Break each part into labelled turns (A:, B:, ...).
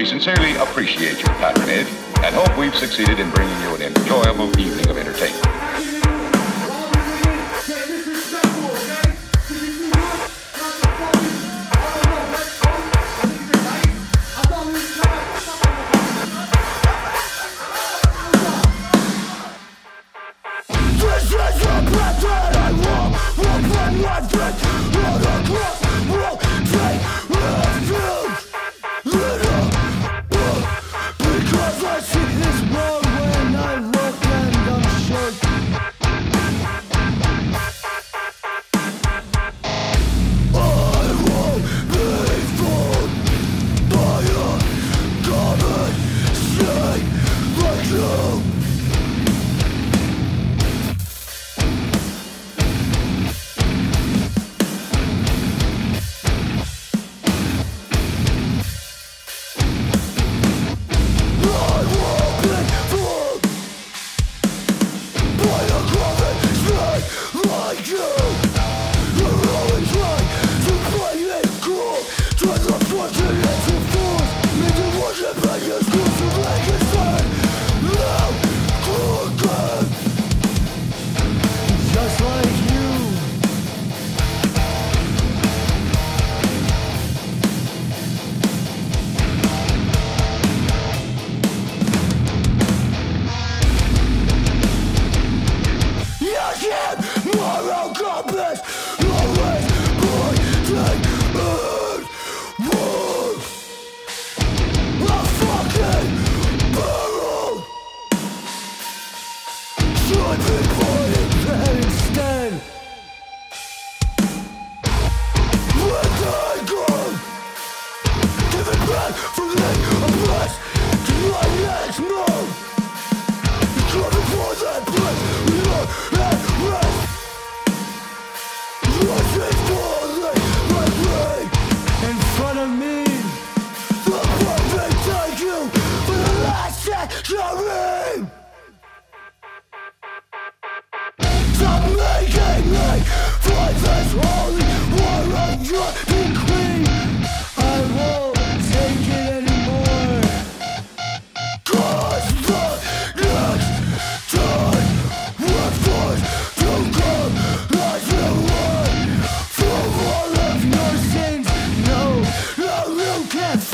A: We sincerely appreciate your patronage and hope we've succeeded in bringing you an enjoyable evening of entertainment.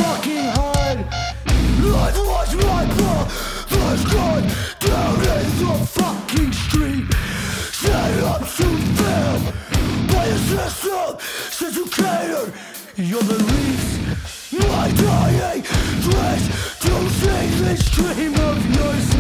B: fucking hide. Life was my blood, first gone down in the fucking street. Set up to them. by a system since you're the beliefs. My dying wish to see this dream of yours.